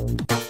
Bye.